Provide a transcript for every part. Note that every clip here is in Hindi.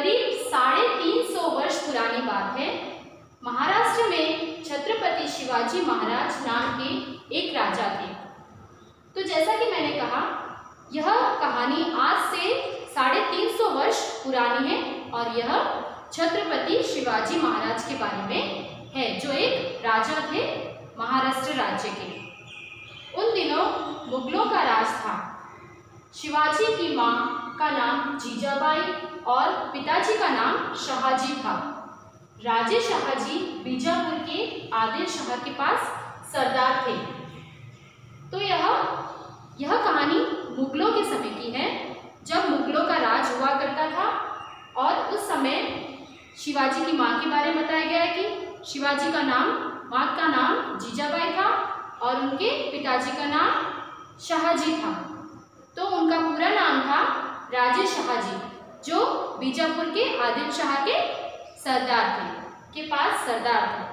करीब साढ़े तीन सौ वर्ष पुरानी बात है। महाराष्ट्र में छत्रपति शिवाजी महाराज नाम के एक राजा थे। तो जैसा कि मैंने कहा, यह कहानी आज से साढ़े तीन सौ वर्ष पुरानी है और यह छत्रपति शिवाजी महाराज के बारे में है, जो एक राजा थे महाराष्ट्र राज्य के। उन दिनों मुगलों का राज था। शिवाजी की माँ का नाम जीजाबाई और पिताजी का नाम शाहजी था। राजे शाहजी बीजापुर के आदिल शाह के पास सरदार थे। तो यह यह कहानी मुगलों के समय की है, जब मुगलों का राज हुआ करता था और उस समय शिवाजी की माँ के बारे में बताया गया है कि शिवाजी का नाम, माँ का नाम जीजाबाई था और उनके पिताजी का नाम शाहजी था। तो उनका पूरा नाम था राजे शाहजी जो बीजापुर के आदिल शाह के सरदार थे, के पास सरदार थे।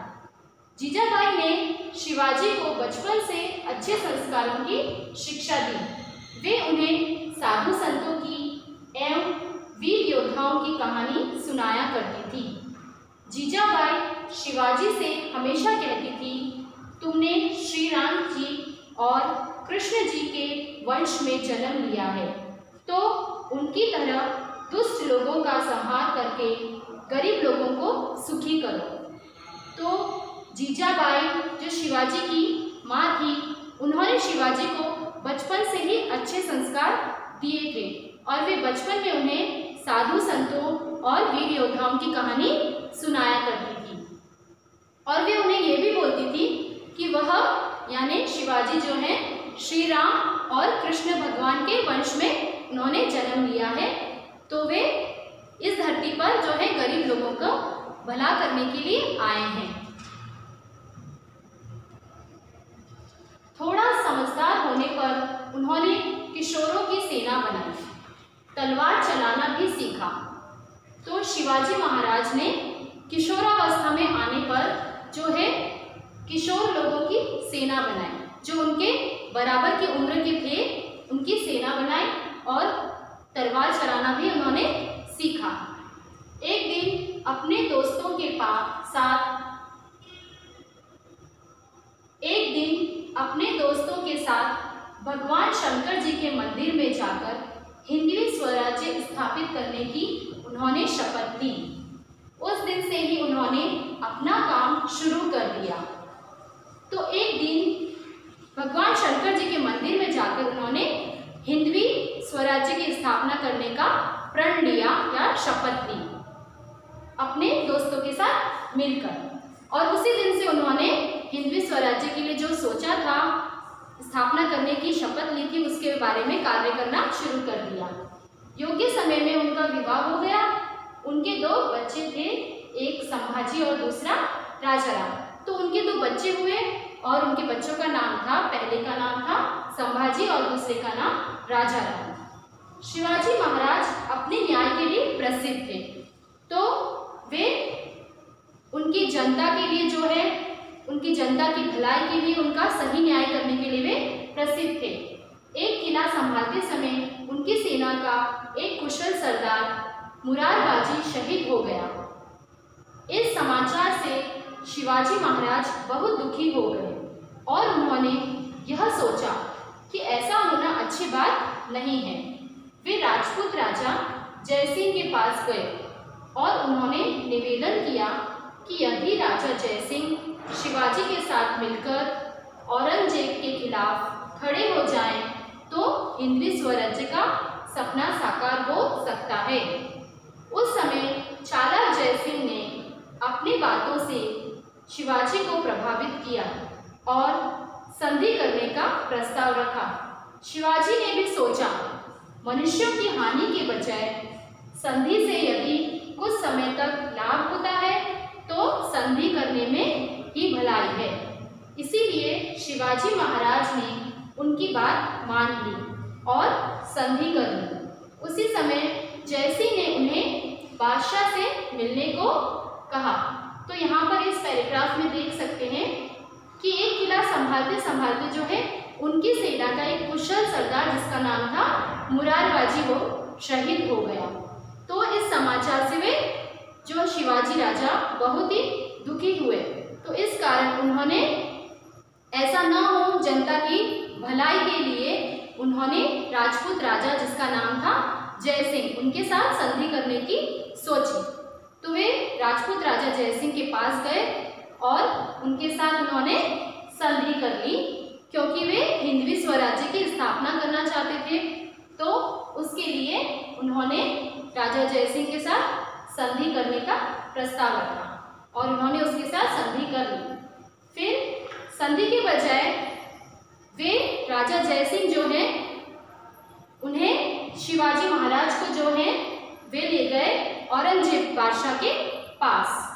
जीजाबाई ने शिवाजी को बचपन से अच्छे संस्कारों की शिक्षा दी। वे उन्हें साधु संतों की एवं वीर योद्धाओं की कहानी सुनाया करती थी। जीजाबाई शिवाजी से हमेशा कहती थी, तुमने श्री राम जी और कृष्ण जी के वंश में जन्म लिया है। तो उनकी तरह दुष्ट लोगों का संहार करके गरीब लोगों को सुखी करो। तो जीजाबाई, जो शिवाजी की माँ थी, उन्होंने शिवाजी को बचपन से ही अच्छे संस्कार दिए थे और वे बचपन में उन्हें साधु संतों और वीर योद्धाओं की कहानी सुनाया करती थी। और वे उन्हें ये भी बोलती थी कि वह, यानी शिवाजी जो है श्री राम और कृष्ण भगवान के वंश में उन्होंने जन्म लिया है तो वे इस धरती पर जो है गरीब लोगों को भला करने के लिए आए हैं। थोड़ा समझदार होने पर उन्होंने किशोरों की सेना बनाई, तलवार चलाना भी सीखा। तो शिवाजी महाराज ने किशोरावस्था में आने पर जो है किशोर लोगों की सेना बनाई, जो उनके बराबर की उम्र के थे, उनकी सेना बनाई और तलवार चलाना भी उन्होंने सीखा। एक दिन अपने दोस्तों के पास साथ एक दिन अपने दोस्तों के साथ भगवान शंकर जी के मंदिर में जाकर हिंदवी स्वराज्य स्थापित करने की उन्होंने शपथ ली। उस दिन से ही उन्होंने अपना काम शुरू कर दिया। तो एक दिन भगवान शंकर जी के मंदिर में जाकर उन्होंने हिंदवी स्वराज्य की स्थापना करने का प्रण लिया या शपथ ली अपने दोस्तों के साथ मिलकर। और उसी दिन से उन्होंने हिंदवी स्वराज्य के लिए जो सोचा था, स्थापना करने की शपथ ली थी, उसके बारे में कार्य करना शुरू कर दिया। योग्य समय में उनका विवाह हो गया। उनके दो बच्चे थे, एक संभाजी और दूसरा राजाराम तो उनके दो बच्चे हुए और उनके बच्चों का नाम था, पहले का नाम था संभाजी और दूसरे का नाम राजाराम शिवाजी महाराज अपने न्याय के लिए प्रसिद्ध थे। तो वे उनकी जनता के लिए जो है, उनकी जनता की भलाई के लिए उनका सही न्याय करने के लिए वे प्रसिद्ध थे। एक किला संभालते समय उनकी सेना का एक कुशल सरदार मुरारबाजी शहीद हो गया। इस समाचार से शिवाजी महाराज बहुत दुखी हो गए और उन्होंने यह सोचा कि ऐसा होना अच्छी बात नहीं है। वे राजपूत राजा जयसिंह के पास गए और उन्होंने निवेदन किया कि यदि राजा जयसिंह शिवाजी के साथ मिलकर औरंगज़ेब के खिलाफ खड़े हो जाएँ, तो हिंदी स्वराज्य का सपना साकार हो सकता है। उस समय चालक जयसिंह ने अपनी बातों से शिवाजी को प्रभावित किया और संधि करने का प्रस्ताव रखा। शिवाजी ने भी सोचा मनुष्यों की हानि के बजाय संधि से यदि कुछ समय तक लाभ होता है तो संधि करने में ही भलाई है। इसीलिए शिवाजी महाराज ने उनकी बात मान ली और संधि कर ली। उसी समय जयसिंह ने उन्हें बादशाह से मिलने को कहा। तो यहाँ पर इस पैराग्राफ में देख सकते हैं कि एक किला संभालते संभालते जो है उनकी सेना का एक कुशल सरदार जिसका नाम था मुरारबाजी वो शहीद हो गया। तो इस समाचार से वे जो शिवाजी राजा बहुत ही दुखी हुए। तो इस कारण उन्होंने ऐसा न हो जनता की भलाई के लिए उन्होंने राजपूत राजा जिसका नाम था जय सिंह उनके साथ संधि करने की सोची। तो वे राजपूत राजा जय सिंह के पास गए और उनके साथ उन्होंने संधि कर ली। क्योंकि वे हिंदवी स्वराज्य की स्थापना करना चाहते थे तो उसके लिए उन्होंने राजा जय सिंह के साथ संधि करने का प्रस्ताव रखा और उन्होंने उसके साथ संधि कर ली। फिर संधि के बजाय वे राजा जयसिंह जो हैं, उन्हें शिवाजी महाराज को जो है, वे ले गए औरंगज़ेब बादशाह के पास।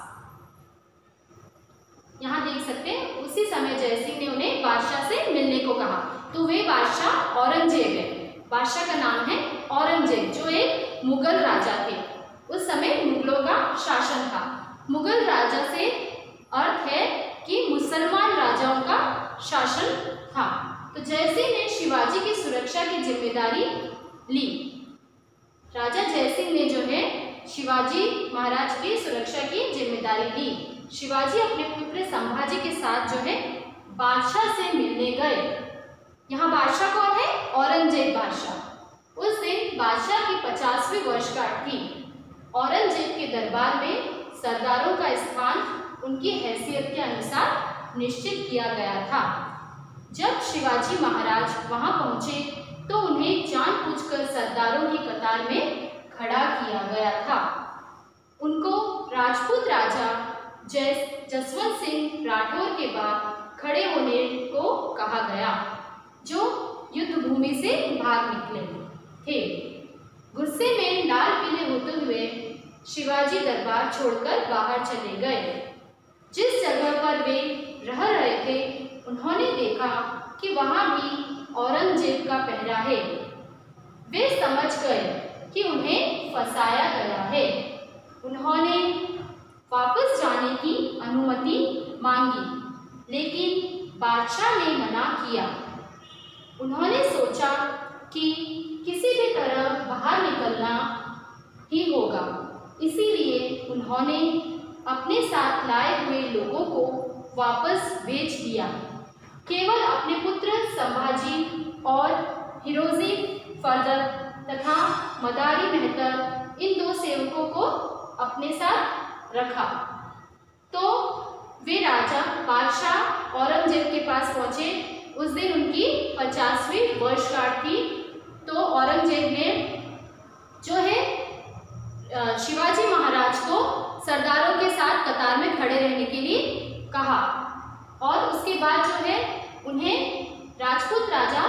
यहाँ देख सकते हैं, उसी समय जयसिंह ने उन्हें बादशाह से मिलने को कहा। तो वे बादशाह औरंगज़ेब है। बादशाह का नाम है औरंगज़ेब, जो एक मुगल राजा थे। उस समय मुगलों का शासन था। मुगल राजा से अर्थ है कि मुसलमान राजाओं का शासन था। तो जयसिंह ने शिवाजी की सुरक्षा की ज़िम्मेदारी ली। राजा जयसिंह ने जो है शिवाजी महाराज की सुरक्षा की ज़िम्मेदारी ली। शिवाजी अपने पुत्र संभाजी के साथ जो है, बादशाह से मिलने गए। यहाँ बादशाह कौन है? औरंगज़ेब बादशाह। उस दिन बादशाह की पचासवीं वर्षगांठ थी। औरंगज़ेब के दरबार में सरदारों का स्थान उनकी हैसियत के अनुसार निश्चित किया गया था। जब शिवाजी महाराज वहाँ पहुँचे तो उन्हें जान पूछकर सरदारों की कतार में खड़ा किया गया था। उनको राजपूत राजा जय, जसवंत सिंह राठौर के बाद खड़े होने को कहा गया, जो युद्ध भूमि से भाग निकले थे। गुस्से में लाल पीले होते हुए शिवाजी दरबार छोड़कर बाहर चले गए। जिस जगह पर वे रह रहे थे, उन्होंने देखा कि वहाँ भी औरंगज़ेब का पहरा है। वे समझ गए कि उन्हें फंसाया गया है। उन्होंने वापस जाने की अनुमति मांगी, लेकिन बादशाह ने मना किया। उन्होंने सोचा कि किसी भी तरह बाहर निकलना ही होगा, इसीलिए उन्होंने अपने साथ लाए हुए लोगों को वापस भेज दिया। केवल अपने पुत्र संभाजी और हिरोजी फर्जर तथा मदारी मेहतर इन दो सेवकों को अपने साथ रखा। तो वे राजा बादशाह औरंगज़ेब के पास पहुँचे। उस दिन उनकी पचासवीं वर्षगांठ थी। तो औरंगज़ेब ने, जो है शिवाजी महाराज को सरदारों के साथ कतार में खड़े रहने के लिए कहा। और उसके बाद जो है, उन्हें राजपूत राजा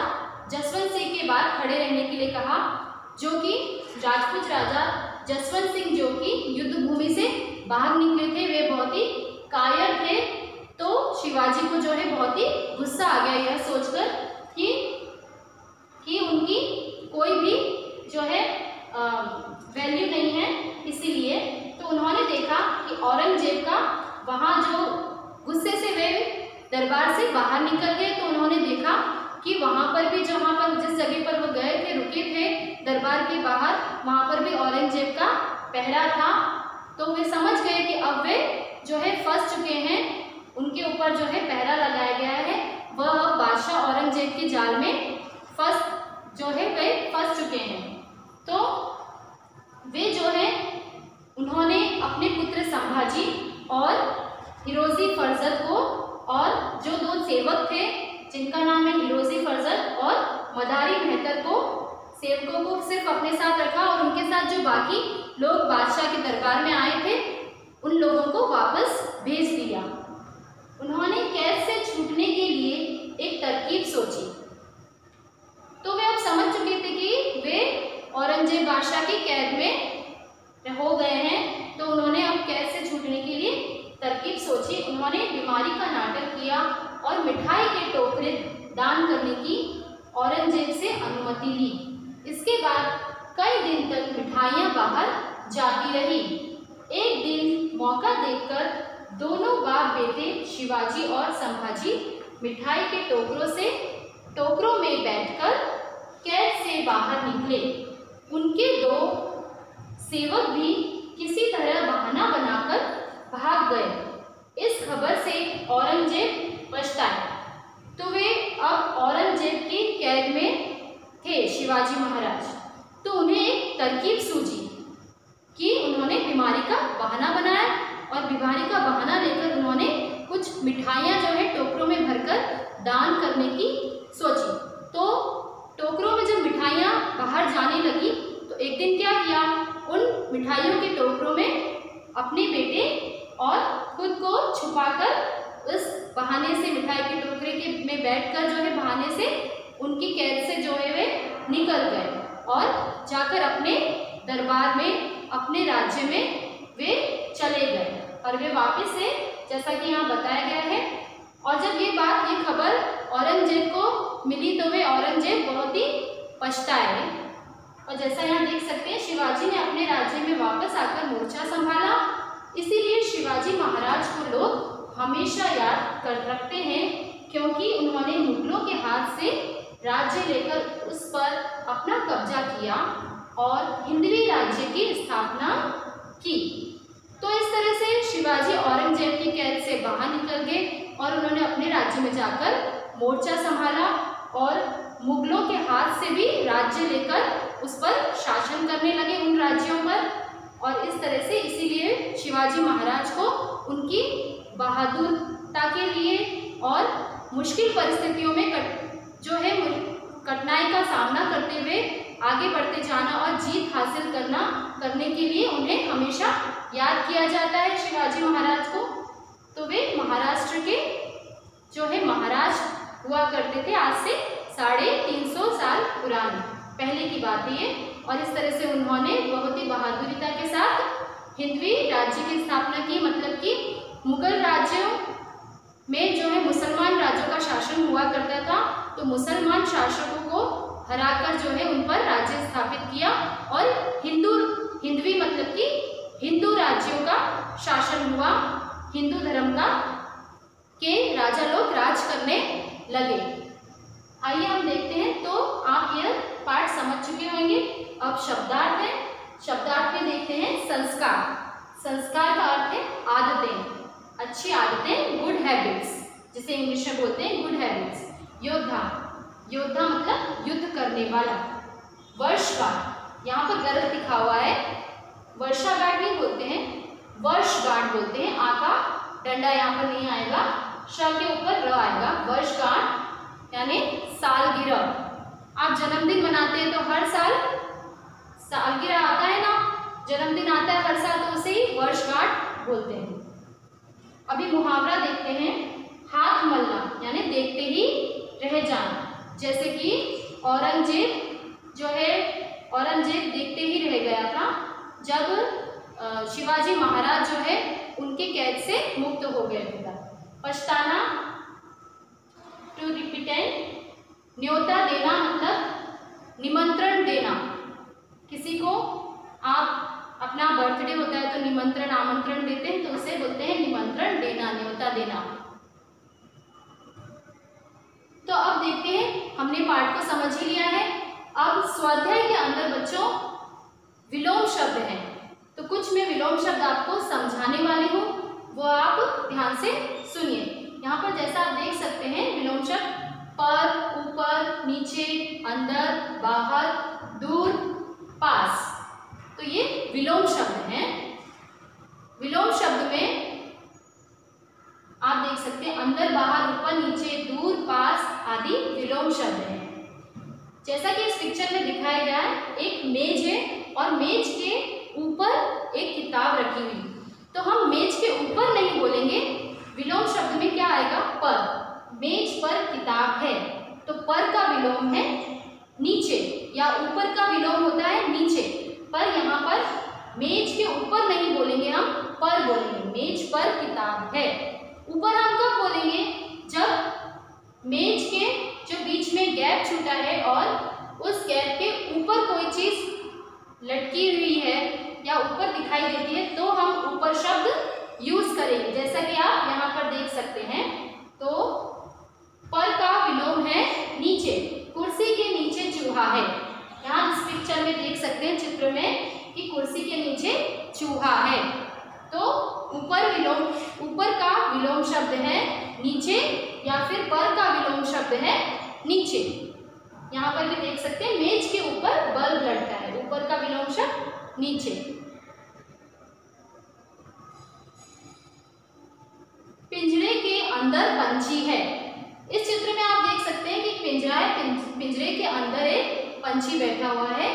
जसवंत सिंह के बाद खड़े रहने के लिए कहा जो कि राजपूत राजा जसवंत सिंह जो कि युद्ध भूमि से बाहर निकले थे वे बहुत ही कायर थे तो शिवाजी को जो है बहुत ही गुस्सा आ गया यह सोचकर कि कि उनकी कोई भी जो है वैल्यू नहीं है इसीलिए तो उन्होंने देखा कि औरंगज़ेब का वहाँ जो गुस्से से वे दरबार से बाहर निकल गए तो उन्होंने देखा कि वहाँ पर भी, जहाँ पर जिस जगह पर वो गए थे, रुके थे दरबार के बाहर, वहाँ पर भी औरंगज़ेब का पहरा था। तो वे समझ गए कि अब वे जो है फंस चुके हैं। उनके ऊपर जो है पहरा लगाया गया है। वह अब बादशाह औरंगज़ेब के जाल में फंस, जो है वे फंस चुके हैं। तो वे जो है, उन्होंने अपने पुत्र संभाजी और हिरोजी फरजत को और जो दो सेवक थे, जिनका नाम है हिरोजी फरजत और मदारी मेहतर को, सेवकों को सिर्फ़ अपने साथ रखा और उनके साथ जो बाकी लोग बादशाह के दरबार में आए थे, उन लोगों को वापस भेज दिया। उन्होंने कैद से छूटने के लिए एक तरकीब सोची। तो वे अब समझ चुके थे कि वे औरंगज़ेब बादशाह की कैद में हो गए हैं तो उन्होंने अब कैद से छूटने के लिए तरकीब सोची? उन्होंने बीमारी का नाटक किया और मिठाई के टोकरे दान करने की औरंगज़ेब से अनुमति ली। इसके बाद कई दिन तक मिठाइयाँ बाहर जाती रही। एक दिन मौका देखकर दोनों बाप बेटे शिवाजी और संभाजी मिठाई के टोकरों से, टोकरों में बैठकर कैद से बाहर निकले। उनके दो सेवक भी किसी तरह बहाना बनाकर भाग गए। इस खबर से औरंगज़ेब पछताए। तो वे अब औरंगज़ेब की कैद में थे शिवाजी महाराज। तो उन्हें एक तरकीब सूझी कि उन्होंने बीमारी का बहाना बनाया और बीमारी का बहाना लेकर उन्होंने कुछ मिठाइयाँ जो है टोकरों में भरकर दान करने की सोची। तो टोकरों में जब मिठाइयाँ बाहर जाने लगी तो एक दिन क्या किया? उन मिठाइयों के टोकरों में अपने बेटे और खुद को छुपाकर उस बहाने से, मिठाई के टोकरे के में बैठकर जो है, बहाने से उनकी कैद से जो है वे निकल गए और जाकर अपने दरबार में, अपने राज्य में वे चले गए। और वे वापस से, जैसा कि यहाँ बताया गया है, और जब ये बात, ये खबर औरंगज़ेब को मिली तो वे औरंगज़ेब बहुत ही पछताए। और जैसा यहाँ देख सकते हैं, शिवाजी ने अपने राज्य में वापस आकर मोर्चा संभाला। इसीलिए शिवाजी महाराज को लोग हमेशा याद कर रखते हैं, क्योंकि उन्होंने मुगलों के हाथ से राज्य लेकर उस पर अपना कब्जा किया और हिंदवी राज्य की स्थापना की। तो इस तरह से शिवाजी औरंगज़ेब की कैद से बाहर निकल गए और उन्होंने अपने राज्य में जाकर मोर्चा संभाला और मुगलों के हाथ से भी राज्य लेकर उस पर शासन करने लगे उन राज्यों पर। और इस तरह से इसीलिए शिवाजी महाराज को उनकी बहादुरता के लिए और मुश्किल परिस्थितियों में कट, जो है कठिनाई का सामना करते हुए आगे बढ़ते जाना और जीत हासिल करना, करने के लिए उन्हें हमेशा याद किया जाता है शिवाजी महाराज को। तो वे महाराष्ट्र के, जो है, महाराज हुआ करते थे आज से साढ़े तीन सौ साल पुराने। पहले की बात ही है और इस तरह से उन्होंने बहुत ही बहादुरीता के साथ हिंदवी राज्य की स्थापना की मतलब कि मुगल राज्यों में जो है मुसलमान राज्यों का शासन हुआ करता था तो मुसलमान शासकों को हराकर जो है उन पर राज्य स्थापित किया, और हिंदू, हिंदवी मतलब कि हिंदू राज्यों का शासन हुआ, हिंदू धर्म का, के राजा लोग राज करने लगे। आइए हम देखते हैं तो आप यह पाठ समझ चुके होंगे। अब शब्दार्थ है। शब्दार्थ में देखते हैं संस्कार। संस्कार का अर्थ है आदतें। अच्छी आदतें गुड हैबिट्स जिसे इंग्लिश में बोलते हैं गुड हैबिट्स योद्धा। योद्धा मतलब युद्ध करने वाला। वर्षगांठ। यहाँ पर गलत लिखा हुआ है। वर्षा गार्ड नहीं बोलते हैं। वर्ष गार्ड बोलते हैं। आका, डंडा यहाँ पर नहीं आएगा। श के ऊपर र आएगा। वर्षगांठ, यानी सालगिरह। आप जन्मदिन मनाते हैं तो हर साल सालगिरह आता है ना? जन्मदिन आता है हर साल तो उसे ही वर्षगांठ बोलते हैं। अभी मुहावरा देखते हैं, हाथ मलना, यानी देखते ही रह जाना। जैसे कि औरंगज़ेब जो है, औरंगज़ेब देखते ही रह गया था, जब शिवाजी महाराज जो है, उनके कैद से मुक्त हो गए थे। पछताना? टू रिपीटेंट न्योता देना मतलब निमंत्रण देना। किसी को आप अपना बर्थडे होता है तो निमंत्रण, आमंत्रण देते हैं तो उसे बोलते हैं निमंत्रण देना, न्योता देना। तो अब देखते हैं, हमने पाठ को समझ ही लिया है। अब स्वाध्याय के अंदर बच्चों, विलोम शब्द हैं। तो कुछ मैं विलोम शब्द आपको समझाने वाली हूँ, वो आप ध्यान से सुनिए। यहाँ पर जैसा आप देख सकते हैं, विलोम शब्द पर, ऊपर, नीचे, अंदर, बाहर, दूर, पास। तो ये विलोम शब्द हैं। विलोम शब्द में आप देख सकते हैं, अंदर, बाहर, ऊपर, नीचे, दूर, पास आदि विलोम शब्द हैं। जैसा कि इस पिक्चर में दिखाया गया है, एक मेज है और मेज के ऊपर एक किताब रखी हुई। तो हम मेज के ऊपर नहीं बोलेंगे, विलोम शब्द में क्या आएगा? पर। मेज पर किताब है। तो पर का विलोम है नीचे, या ऊपर का विलोम होता है नीचे। पर यहाँ पर मेज के ऊपर नहीं बोलेंगे हम, पर बोलेंगे। मेज पर किताब है। ऊपर हम कब बोलेंगे? जब मेज के जो बीच में गैप छूटा है और उस गैप के ऊपर कोई चीज़ लटकी हुई है या ऊपर दिखाई देती है तो हम ऊपर शब्द यूज़ करेंगे। जैसा कि आप यहाँ पर देख सकते हैं तो पर का विलोम है नीचे, कुर्सी के नीचे चूहा है। यहाँ इस पिक्चर में देख सकते हैं, चित्र में, कि कुर्सी के नीचे चूहा है। तो ऊपर विलोम, ऊपर का विलोम शब्द है नीचे, या फिर पर का विलोम शब्द है नीचे। यहाँ पर भी देख सकते हैं, मेज के ऊपर बल्ब लटका है, ऊपर का विलोम शब्द नीचे। पिंजरे के अंदर पंछी है इस चित्र में आप देख सकते हैं कि पिंजरा है पिंजरे के अंदर एक पंछी बैठा हुआ है।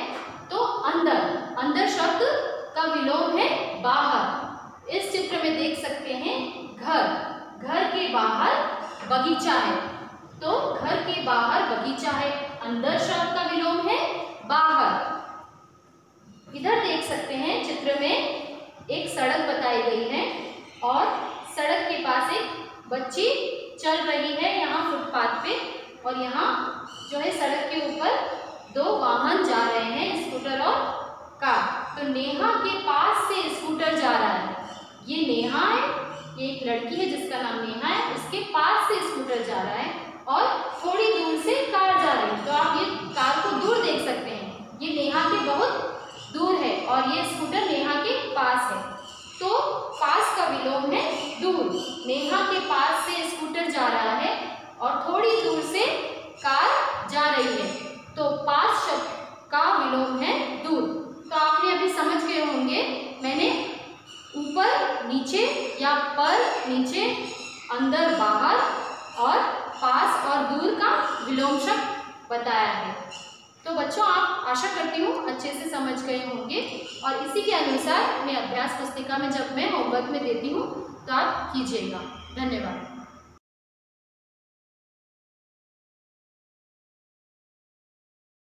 तो अंदर अंदर शब्द का विलोम है बाहर। इस चित्र में देख सकते हैं घर। घर के बाहर बगीचा है। तो घर के बाहर बगीचा है। अंदर शब्द का विलोम है बाहर। इधर देख सकते हैं चित्र में एक सड़क बताई गई है और सड़क के पास एक बच्ची चल रही है यहाँ फुटपाथ पे और यहाँ जो है सड़क के ऊपर दो वाहन जा रहे हैं, स्कूटर और कार। तो नेहा के पास से स्कूटर जा रहा है। ये नेहा है, ये एक लड़की है जिसका नाम नेहा है, उसके पास से स्कूटर जा रहा है और थोड़ी दूर से कार जा रही है। तो आप ये कार को दूर देख सकते हैं। ये नेहा के बहुत दूर है और ये स्कूटर नेहा के पास है। तो पास का विलोम है दूर। नेहा के पास से स्कूटर जा रहा है और थोड़ी दूर से कार जा रही है तो पास शब्द का विलोम है दूर तो आपने अभी समझ गए होंगे मैंने ऊपर नीचे या पर नीचे अंदर बाहर और पास और दूर का विलोम शब्द बताया है तो बच्चों आप आशा करती हूँ अच्छे से समझ गए होंगे और इसी के अनुसार मैं अभ्यास पुस्तिका में जब मैं होमवर्क में देती हूँ तो आप कीजिएगा। धन्यवाद।